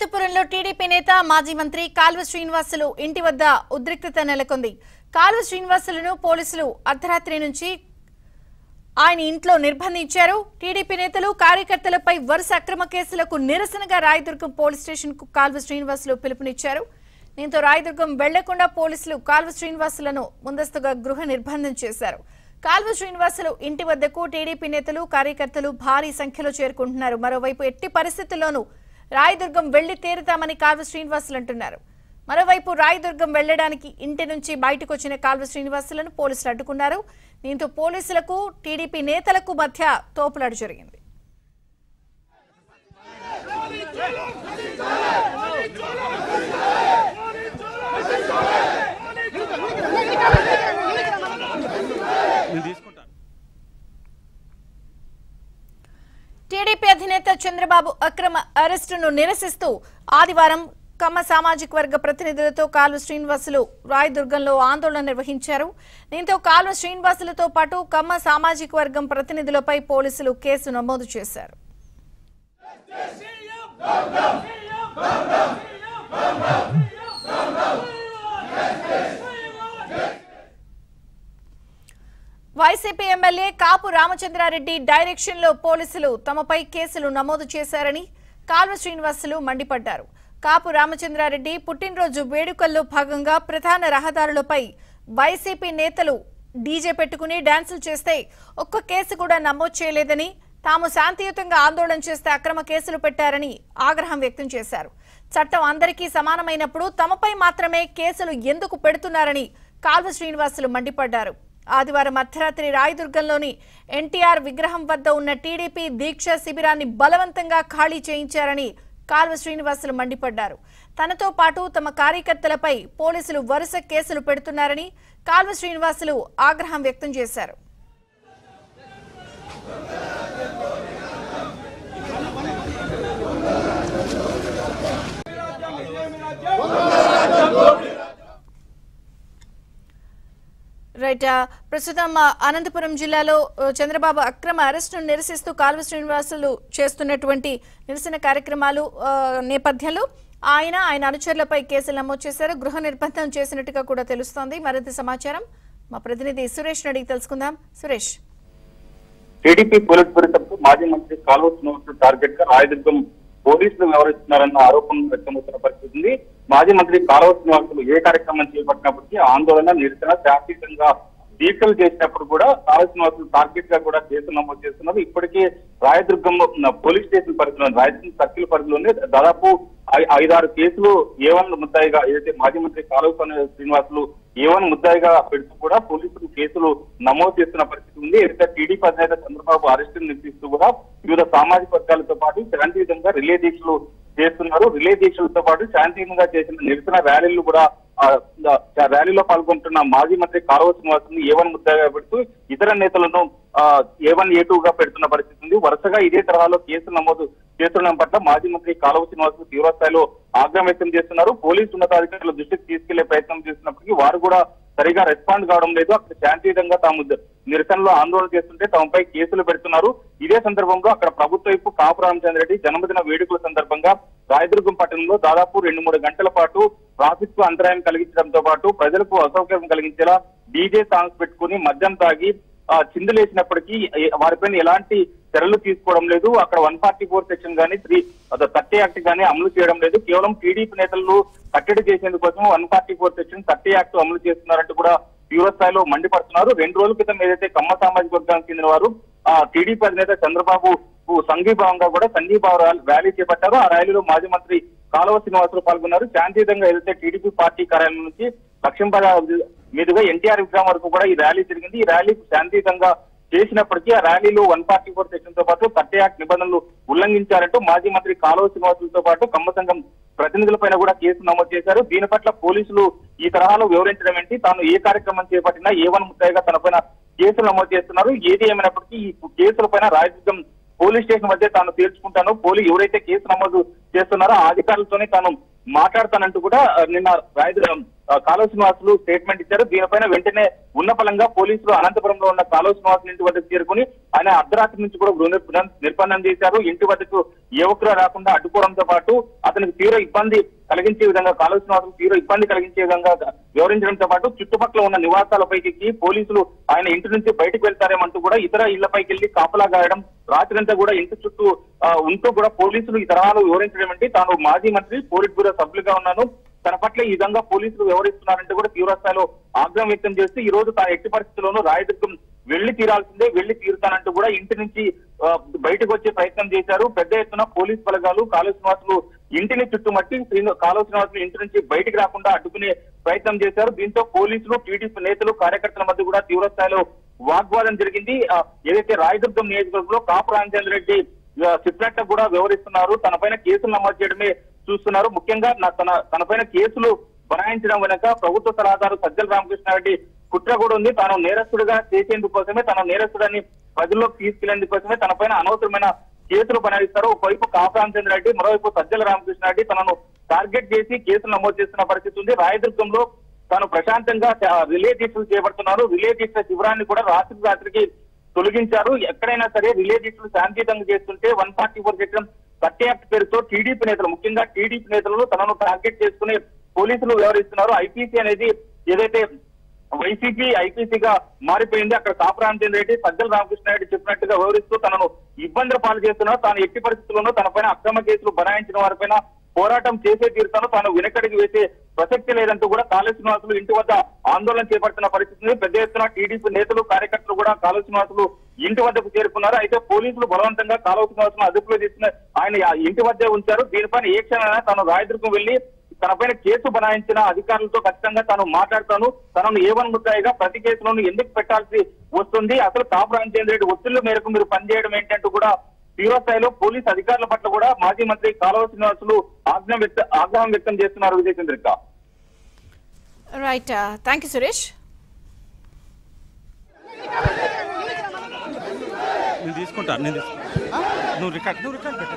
అనంతపురంలో టీడీపీ నేత మాజీ మంత్రి కాల్వ శ్రీనివాసులు ఇంటి వద్ద ఉద్రిక్తత నెలకొంది. కాల్వ శ్రీనివాసులను పోలీసులు అర్ధరాత్రి నుంచి ఆయన ఇంట్లో నిర్బంధించారు. టీడీపీ నేతలు కార్యకర్తలపై వరుస అక్రమ కేసులకు నిరసనగా రాయదుర్గం పోలీస్ స్టేషన్కు కాల్వ శ్రీనివాసులు పిలుపునిచ్చారు. దీంతో రాయదుర్గం వెళ్ళకుండా పోలీసులు కాల్వ శ్రీనివాసులను ముందస్తుగా గృహ నిర్బంధం చేశారు. కాల్వ శ్రీనివాసులు ఇంటి వద్దకు టీడీపీ నేతలు కార్యకర్తలు భారీ సంఖ్యలో చేరుకుంటున్నారు. మరోవైపు ఎట్టి పరిస్థితుల్లోనూ రాయదుర్గం వెళ్ళి తీరుతామని కాల్వ శ్రీనివాసులు అంటున్నారు మరోవైపు రాయదుర్గం వెళ్ళడానికి ఇంటి నుంచి బయటకు వచ్చిన కాల్వ శ్రీనివాసులను పోలీసులు అడ్డుకున్నారు. దీంతో పోలీసులకు టీడీపీ నేతలకు మధ్య తోపులాడు జరిగింది నేను తీసుకుంటాను టీడీపీ అధినేత చంద్రబాబు అక్రమ అరెస్టును నిరసిస్తూ ఆదివారం కమ్మ సామాజిక వర్గ ప్రతినిధులతో కాలు శ్రీనివాసులు రాయదుర్గంలో ఆందోళన నిర్వహించారు దీంతో కాలు శ్రీనివాసులతో పాటు కమ్మ సామాజిక వర్గం ప్రతినిధులపై పోలీసులు కేసు నమోదు చేశారు వైసీపీ ఎమ్మెల్యే కాపు రామచంద్రారెడ్డి డైరెక్షన్లో పోలీసులు తమపై కేసులు నమోదు చేశారని కాల్వ శ్రీనివాసులు మండిపడ్డారు. కాపు రామచంద్రారెడ్డి పుట్టినరోజు వేడుకల్లో భాగంగా ప్రధాన రహదారులపై వైసీపీ నేతలు డీజే పెట్టుకుని డాన్సులు చేస్తే ఒక్క కేసు కూడా నమోదు చేయలేదని తాము శాంతియుతంగా ఆందోళన చేస్తే అక్రమ కేసులు పెట్టారని ఆగ్రహం వ్యక్తం చేశారు. చట్టం అందరికీ సమానమైనప్పుడు తమపై మాత్రమే కేసులు ఎందుకు పెడుతున్నారని కాల్వ శ్రీనివాసులు మండిపడ్డారు. ఆదివారం అర్ధరాత్రి రాయదుర్గంలోని ఎన్టీఆర్ విగ్రహం వద్ద ఉన్న టీడీపీ దీక్ష శిబిరాన్ని బలవంతంగా ఖాళీ చేయించారని కాల్వ శ్రీనివాసులు మండిపడ్డారు. తనతో పాటు తమ కార్యకర్తలపై పోలీసులు వరుస కేసులు పెడుతున్నారని కాల్వ శ్రీనివాసులు ఆగ్రహం వ్యక్తం చేశారు. రైట్ ప్రస్తుతం అనంతపురం జిల్లాలో చంద్రబాబు అక్రమ అరెస్టును నిరసిస్తూ కాల్వ శ్రీనివాసులు చేస్తున్నటువంటి నిరసన కార్యక్రమాలు నేపథ్యంలో ఆయన ఆయన అనుచరులపై కేసులు నమోదు చేశారు. గృహ నిర్బంధం చేసినట్టుగా కూడా తెలుస్తోంది. మరింత సమాచారం మా ప్రతినిధి సురేష్ అడిగి తెలుసుకుందాం. సురేష్. టీడీపీ పోలీస్ పరిషత్తు మాజీ మంత్రి కాల్వ శ్రీనివాసులు టార్గెట్గా రాయదుర్గం పోలీసులు వ్యవహరిస్తున్నారన్న ఆరోపణలు వ్యక్తమవుతున్న మాజీ మంత్రి కారవ శ్రీనివాసులు ఏ కార్యక్రమం చేపట్టినప్పటికీ ఆందోళన నిరసన శాశ్వతంగా దీక్షలు చేసినప్పుడు కూడా కాల్వ శ్రీనివాసులు టార్గెట్గా కూడా కేసులు నమోదు చేస్తున్నారు. ఇప్పటికే రాయదుర్గం పోలీస్ స్టేషన్ పరిధిలో రాయదుర్గం సర్కిల్ పరిధిలోనే దాదాపు ఐదారు కేసులు ఏవన్ ముద్దాయిగా ఏదైతే మాజీ మంత్రి కాలువ శ్రీనివాసులు ఏవన్ ముద్దాయిగా పెడుతూ కూడా పోలీసులు కేసులు నమోదు చేస్తున్న పరిస్థితి ఉంది. ఏదైతే టీడీపీ అధినేత చంద్రబాబు అరెస్టును నిరసిస్తూ కూడా వివిధ సామాజిక వర్గాలతో పాటు శాంతియుతంగా రిలే దీక్షలు చేస్తున్నారు. రిలే దీక్షలతో పాటు శాంతియుతంగా చేసిన నిరసన ర్యాలీలు కూడా ర్యాలీలో పాల్గొంటున్న మాజీ మంత్రి కాలువ శ్రీనివాసుని ఏవన్ ముద్దగా పెడుతూ ఇతర నేతలను ఏవన్ ఏ టూ గా పెడుతున్న పరిస్థితి ఉంది. వరుసగా ఇదే తరహాలో కేసులు నమోదు చేస్తుండడం పట్ల మాజీ మంత్రి కాలువ శ్రీనివాసులు తీవ్రస్థాయిలో ఆగ్రహం వ్యక్తం చేస్తున్నారు. పోలీసు ఉన్నతాధికారుల దృష్టికి తీసుకెళ్ళే ప్రయత్నం చేస్తున్నప్పటికీ వారు కూడా సరిగా రెస్పాండ్ కావడం లేదు. అక్కడ శాంతియుతంగా తాము నిరసనలో ఆందోళన చేస్తుంటే తమపై కేసులు పెడుతున్నారు. ఇదే సందర్భంలో అక్కడ ప్రభుత్వ వైపు కాపు రామచంద్రరెడ్డి జన్మదిన వేడుకల సందర్భంగా రాయదుర్గం పట్టణంలో దాదాపు రెండు మూడు గంటల పాటు ట్రాఫిక్కు అంతరాయం కలిగించడంతో పాటు ప్రజలకు అసౌకర్యం కలిగించేలా డీజే సాంగ్స్ పెట్టుకుని మద్యం తాగి ఆ, చిందులేసినప్పటికీ వారిపైన ఎలాంటి చర్యలు తీసుకోవడం లేదు. అక్కడ వన్ ఫార్టీ ఫోర్ సెక్షన్ కానీ త్రీ థర్టీ యాక్ట్ కానీ అమలు చేయడం లేదు. కేవలం టీడీపీ నేతలు కట్టడి చేసేందుకోసం one forty four section thirty act అమలు చేస్తున్నారంటూ కూడా తీవ్ర స్థాయిలో మండిపడుతున్నారు. రెండు రోజుల క్రితం ఏదైతే కమ్మ సామాజిక వర్గానికి చెందిన వారు ఆ టీడీపీ అధినేత చంద్రబాబు సంఘీభావంగా కూడా సంఘీభావ ర్యాలీ- ర్యాలీ చేపట్టారు. ఆ ర్యాలీలో మాజీ మంత్రి కాలువ శ్రీనివాసరావు పాల్గొన్నారు. శాంతియుతంగా ఏదైతే టీడీపీ పార్టీ కార్యాలయం నుంచి లక్ష్మీపద మీదుగా ఎన్టీఆర్ విగ్రహం వరకు కూడా ఈ ర్యాలీ జరిగింది. ఈ ర్యాలీ శాంతియుతంగా చేసినప్పటికీ ఆ ర్యాలీలో వన్ ఫార్టీ ఫోర్ సెక్షన్తో పాటు థర్టీ యాక్ట్ నిబంధనలు ఉల్లంఘించారంటూ మాజీ మంత్రి కాలువ శ్రీనివాసులతో పాటు కమ్మ సంఘం ప్రతినిధులపైన కూడా కేసు నమోదు చేశారు. దీని పట్ల పోలీసులు ఈ తరహాలో వివరించడం ఏంటి? తాను ఏ కార్యక్రమం చేపట్టినా ఏ వన్ ముద్దాయిగా తనపైన కేసులు నమోదు చేస్తున్నారు. ఏది ఏమైనప్పటికీ ఈ కేసులపైన రాయదుర్గం పోలీస్ స్టేషన్ మధ్య తాను తేల్చుకుంటాను. పోలీ ఎవరైతే కేసు నమోదు చేస్తున్నారో ఆ అధికారులతోనే తాను మాట్లాడతానంటూ కూడా నిన్న రాయదుర్గం కాలువ శ్రీనివాసులు స్టేట్మెంట్ ఇచ్చారు. దీనిపైన వెంటనే ఉన్న ఫలంగా పోలీసులు అనంతపురంలో ఉన్న కాలువ శ్రీనివాసులు ఇంటి వద్దకు చేరుకుని ఆయన అర్ధరాత్రి నుంచి కూడా గృహ నిర్బంధం చేశారు. ఇంటి వద్దకు యువకులు రాకుండా అడ్డుకోవడంతో పాటు అతనికి తీవ్ర ఇబ్బంది కలిగించే విధంగా కాలుష్యం అతను తీవ్ర ఇబ్బంది కలిగించే విధంగా వివరించడంతో పాటు చుట్టుపక్కల ఉన్న నివాసాలపైకి పోలీసులు ఆయన ఇంటి నుంచి బయటకు వెళ్తారేమంటూ కూడా ఇతర ఇళ్ళపైకి వెళ్ళి కాపలా గాయడం రాత్రంతా కూడా ఇంటి చుట్టూ ఉంటూ కూడా పోలీసులు ఈ తరహాలు వివరించడం అంటే తాను మాజీ మంత్రి పోలిట్ బ్యూరో సభ్యులుగా ఉన్నాను. తన పట్ల ఈ విధంగా పోలీసులు వ్యవహరిస్తున్నారంటే కూడా తీవ్రస్థాయిలో ఆగ్రహం వ్యక్తం చేస్తూ ఈ రోజు తాను ఎట్టి పరిస్థితుల్లోనూ రాయదుర్గం వెళ్ళి తీరాల్సిందే వెళ్ళి తీరుతానంటూ కూడా ఇంటి నుంచి బయటకు వచ్చే ప్రయత్నం చేశారు. పెద్ద ఎత్తున పోలీస్ బలగాలు కాలు శ్రీనివాసులు ఇంటిని చుట్టుమట్టి శ్రీను- కాలు శ్రీనివాసులు ఇంటి నుంచి బయటికి రాకుండా అడ్డుకునే ప్రయత్నం చేశారు. దీంతో పోలీసులు టీడీపీ నేతలు కార్యకర్తల మధ్య కూడా తీవ్ర స్థాయిలో వాగ్వాదం జరిగింది. ఏదైతే రాయదుర్గం నియోజకవర్గంలో కాపు రామచంద్ర రెడ్డి సిప్లెట్ కూడా వివరిస్తున్నారు. తన పైన కేసులు నమోదు చేయడమే చూస్తున్నారు. ముఖ్యంగా తన తన పైన కేసులు బనాయించడం వెనక ప్రభుత్వ సలహాదారు సజ్జల రామకృష్ణారెడ్డి కుట్ర కూడా ఉంది. తాను నేరస్తుడిగా చేసేందుకోసమే తన నేరస్తుడని ప్రజల్లోకి తీసుకెళ్ళేందుకోసమే తనపైన తన పైన అనవసరమైన కేసులు బనాయిస్తారు. ఒకవైపు కాపరామచంద్ర రెడ్డి మరోవైపు సజ్జల రామకృష్ణారెడ్డి తనను టార్గెట్ చేసి కేసులు నమోదు చేస్తున్న పరిస్థితి ఉంది. రాయదుర్గంలో తాను ప్రశాంతంగా రిలే దీక్షలు చేపడుతున్నారు. రిలే దీక్ష శిబిరాన్ని కూడా రాత్రి రాత్రికి తొలగించారు. ఎక్కడైనా సరే రిలే దీక్షలు శాంతియుతంగా చేస్తుంటే one forty four section thirty పేరుతో టీడీపీ నేతలు ముఖ్యంగా టీడీపీ నేతలు తనను టార్గెట్ చేసుకుని పోలీసులు వ్యవహరిస్తున్నారు. ఐపీసీ అనేది ఏదైతే వైసీపీ ఐపీసీగా మారిపోయింది అక్కడ కాపురాంజన్ రెడ్డి సజ్జల రామకృష్ణారెడ్డి చెప్పినట్టుగా వివరిస్తూ తనను ఇబ్బందులు పాలు చేస్తున్నా తాను ఎట్టి పరిస్థితుల్లోనూ తన పైన అక్రమ కేసులు బనాయించిన వారిపైన పోరాటం చేసే తీరుతాను తాను వెనకడికి వేసే ప్రసక్తి లేదంటూ కూడా కాళీ శ్రీనివాసులు ఇంటి వద్ద ఆందోళన చేపడుతున్న పరిస్థితి ఉంది. పెద్ద ఎత్తున టీడీపీ నేతలు కార్యకర్తలు కూడా కాళీ శ్రీనివాసులు ఇంటి వద్దకు చేరుకున్నారు అయితే పోలీసులు బలవంతంగా కాలువ శ్రీనివాసులు అదుపులో తీసుకుని ఆయన ఇంటి వద్దే ఉంచారు దీనిపైన ఏ క్షణమైనా తాను రాయదుర్గం వెళ్ళి తనపైన కేసు బనాయించిన అధికారులతో ఖచ్చితంగా తాను మాట్లాడతాను. తనను ఏవన్ ముద్దాయిగా ప్రతి కేసులోనూ ఎందుకు పెట్టాల్సి వస్తుంది? అసలు కాపు రామచంద్ర రెడ్డి ఒత్తిళ్ళ మేరకు మీరు పనిచేయడం ఏంటంటూ కూడా తీవ్ర స్థాయిలో పోలీస్ అధికారుల పట్ల కూడా మాజీ మంత్రి కాలువ శ్రీనివాసులు ఆగ్రహం వ్యక్త ఆగ్రహం వ్యక్తం చేస్తున్నారు Vijayachandrika. Right thank you Suresh నేను తీసుకుంటా నేను తీసుకుంటా. నువ్వు రికార్డ్ నువ్వు రికార్డ్ పెట్టు.